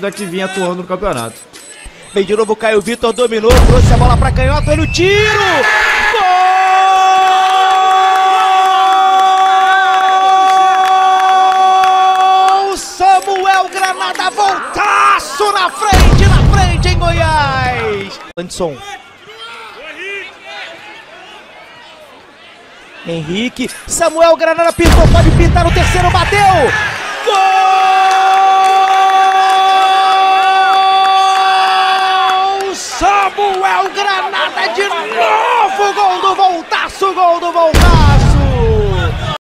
da que vinha atuando no campeonato. Vem de novo o Vitor, dominou, trouxe a bola pra canhota, olha o tiro! Gol! Samuel Granada, voltaço na frente, na frente em Goiás! Anderson. Henrique, Samuel Granada pintou, pode pintar o terceiro, bateu! Samuel Granada de novo, gol do voltaço, gol do voltaço!